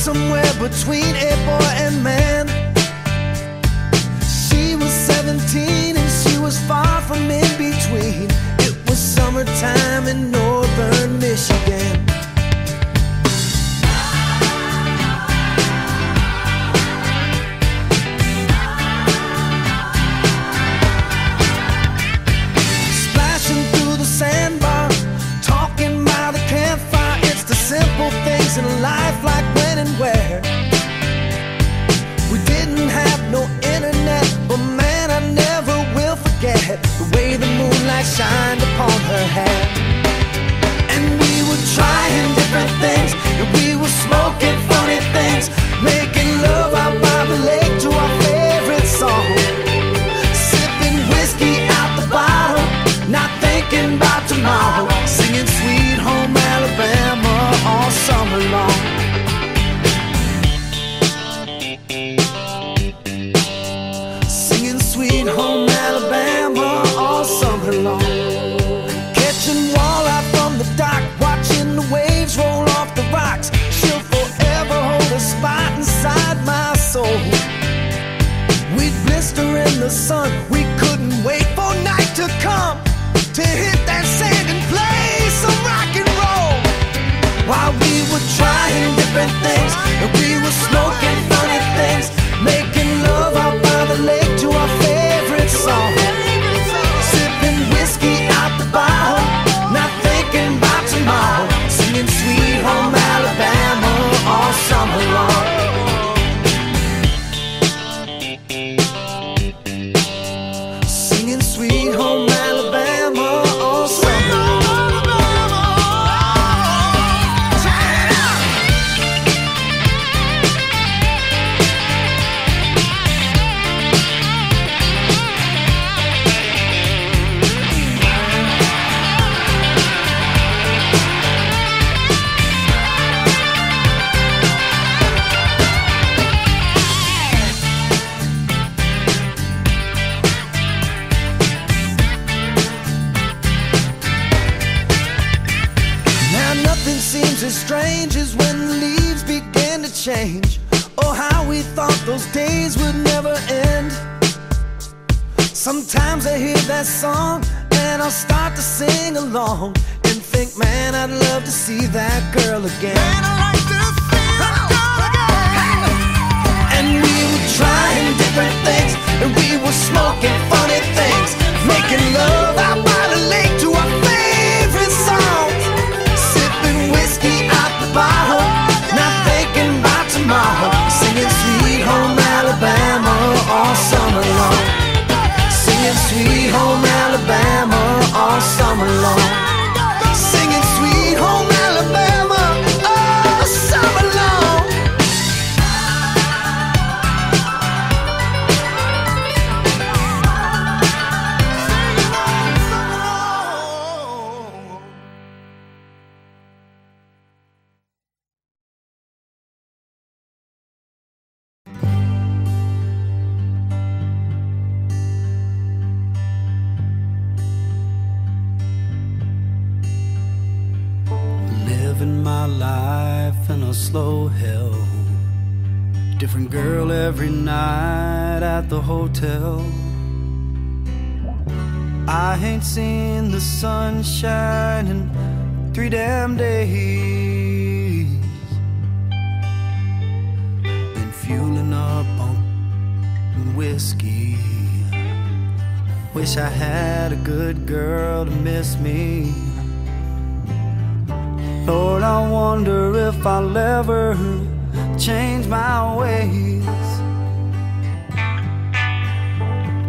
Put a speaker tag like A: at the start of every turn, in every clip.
A: somewhere between a boy and man. She was 17 and she was far from in between. It was summertime in northern Michigan. Moonlight shined upon her hair. And we were trying different things, and we were smoking funny things, making sun. We couldn't wait for night to come to hit that sand and play some rock and roll. While we were trying different things, and we were smoking see that girl again.
B: Hotel. I ain't seen the sunshine in three damn days. Been fueling up on whiskey. Wish I had a good girl to miss me. Lord, I wonder if I'll ever change my ways.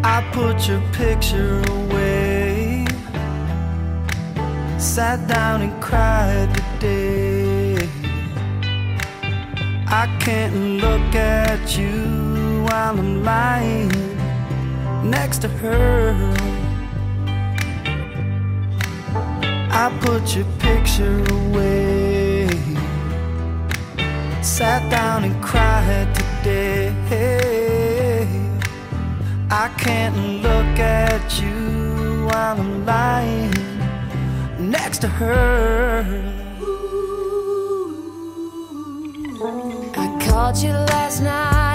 B: I put your picture away, sat down and cried today. I can't look at you while I'm lying next to her. I put your picture away. Sat down and cried today. I can't look at you while I'm lying next to her.
C: I
D: called
E: you last night.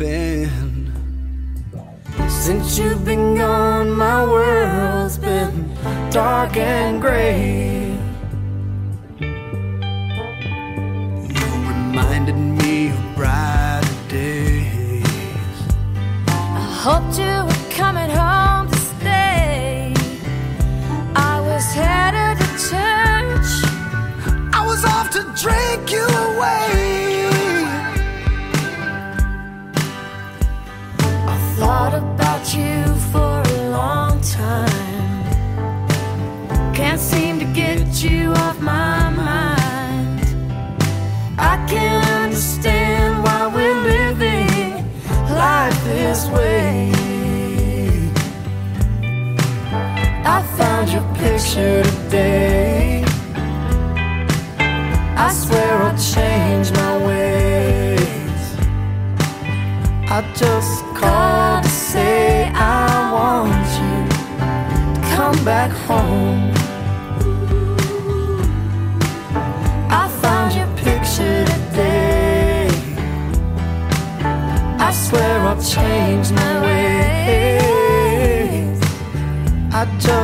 F: been.
A: Since you've been gone, my world's been dark and gray. today. I swear I'll change my ways. I just called to say I want you to come back home. I
G: found your picture today. I
A: swear I'll change my ways. I
D: just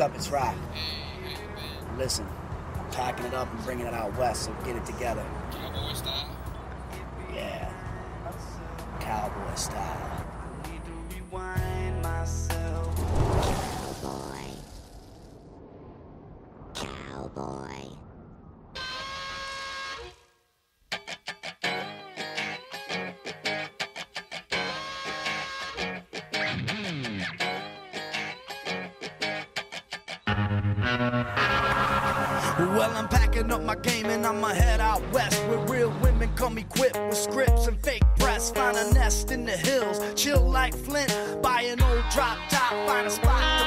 A: Up? It's Rock. Listen, I'm packing it up and
G: bringing
A: it out
G: west, so get it together.
A: Cowboy
G: style?
A: Yeah. Cowboy style. Come equipped with scripts and fake press. Find a nest in the hills. Chill like Flint. Buy
H: an
A: old drop top. Find a spot.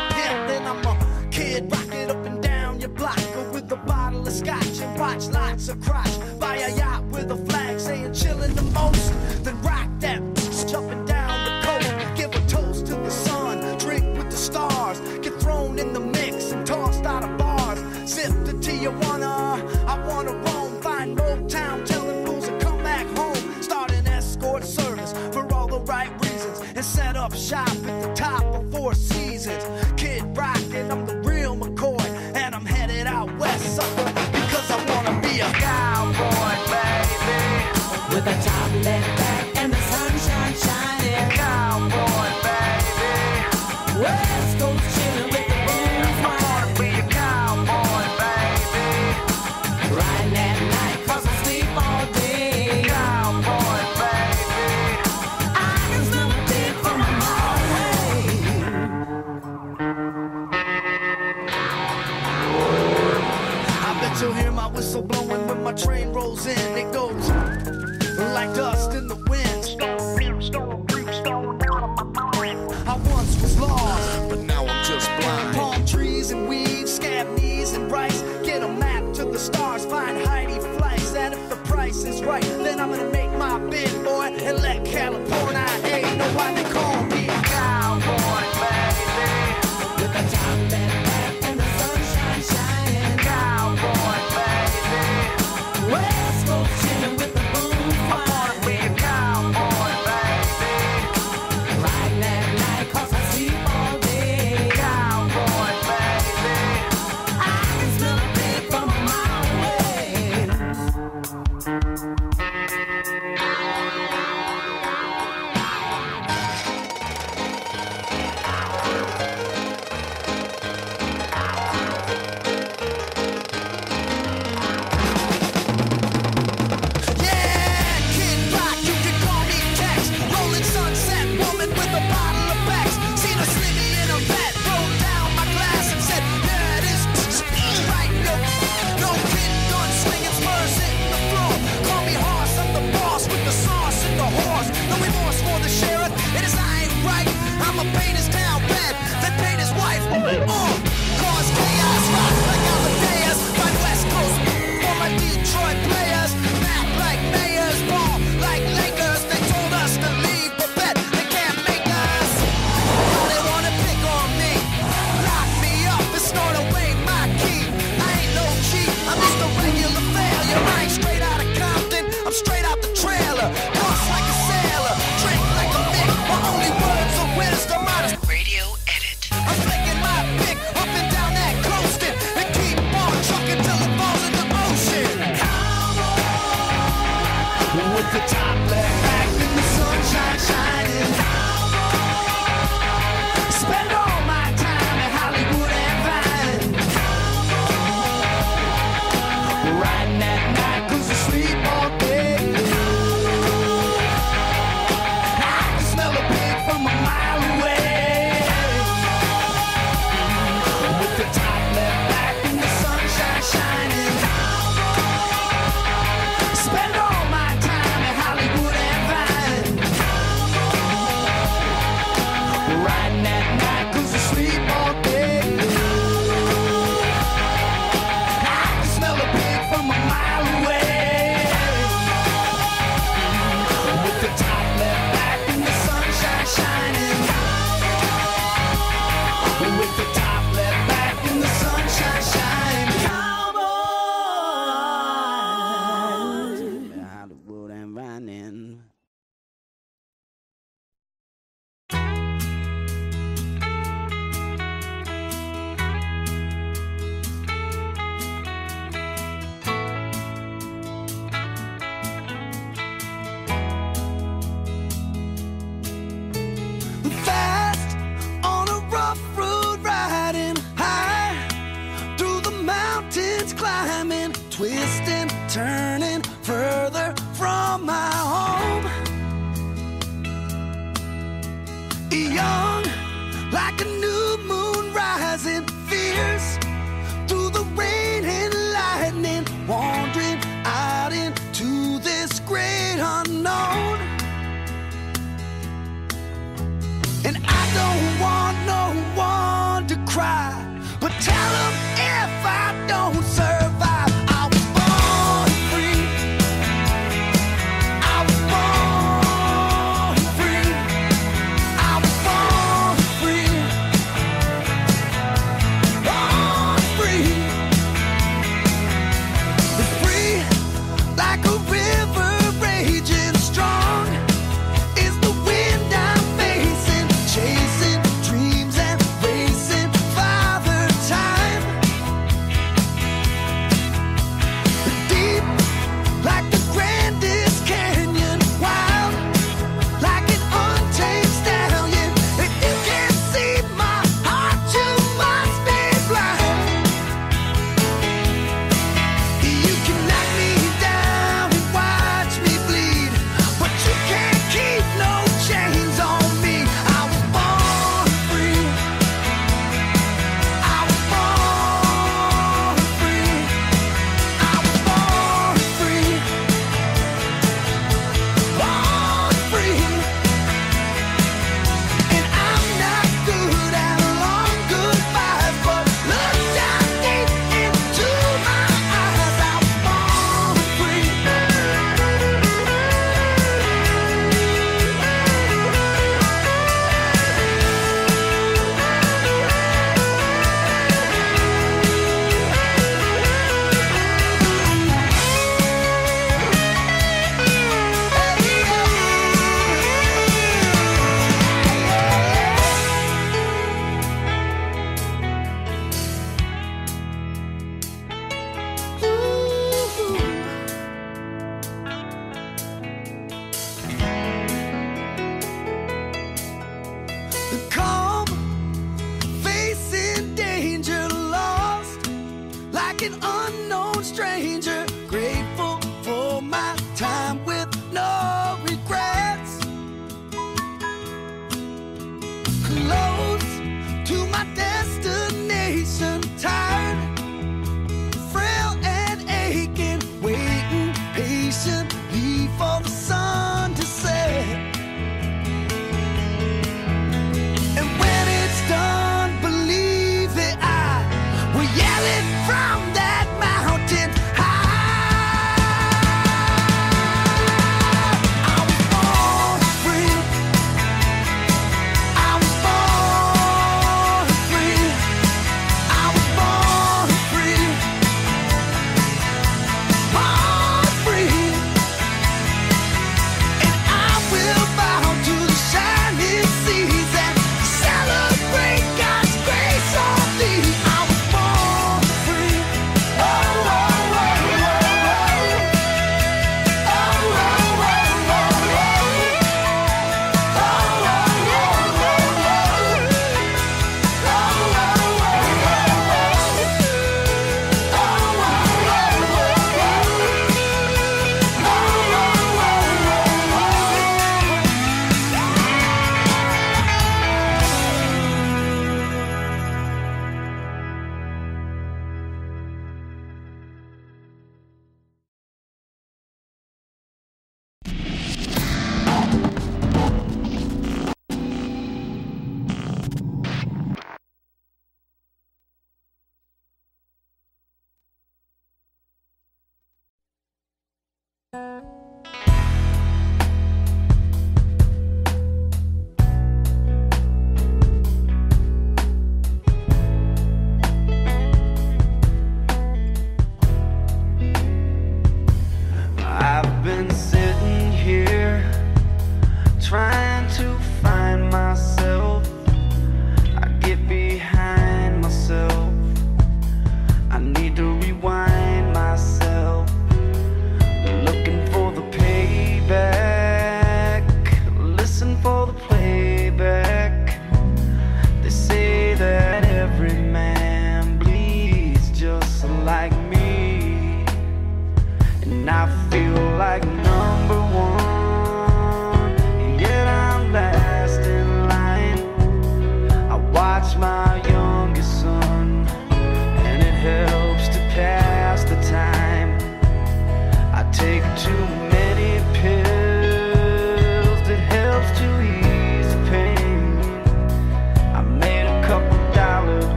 A: No,